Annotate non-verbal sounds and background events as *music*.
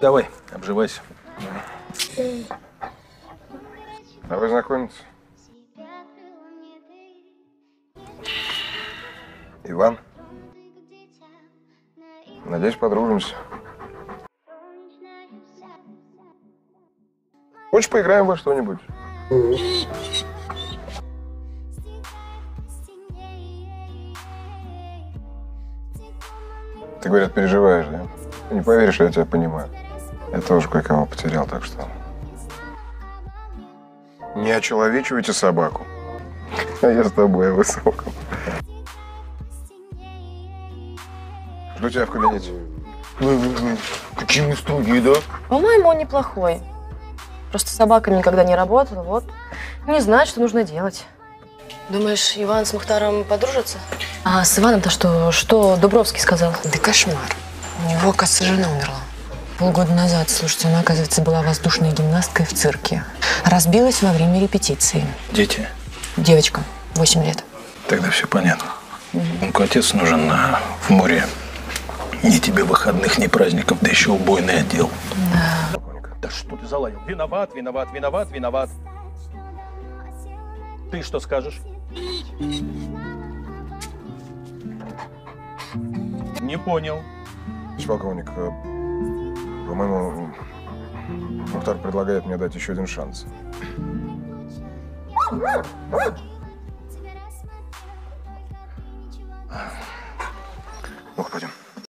Давай, обживайся. Давай знакомиться. Иван. Надеюсь, подружимся. Хочешь, поиграем во что-нибудь? Ты, говорят, переживаешь, да? Ты не поверишь, я тебя понимаю. Я тоже кое-кого потерял, так что... Не очеловечивайте собаку. *laughs* А я с тобой о высоком. Жду тебя в кабинете. Какие мы строгие, да? По-моему, он неплохой. Просто с собаками никогда не работал, вот. Не знает, что нужно делать. Думаешь, Иван с Мухтаром подружатся? А с Иваном-то что? Что Дубровский сказал? Да кошмар. У него, оказывается, жена умерла. Полгода назад, слушайте, она, оказывается, была воздушной гимнасткой в цирке. Разбилась во время репетиции. Дети, Девочка, 8 лет. тогда все понятно. Онку отец нужен на, в море. Ни тебе выходных, ни праздников, да еще убойный отдел. Да что ты заладил? Виноват, виноват, виноват, виноват. Ты что скажешь? Не понял. Товарищ полковник, э, по-моему, Мухтар предлагает мне дать еще один шанс. Ну-ка, пойдем.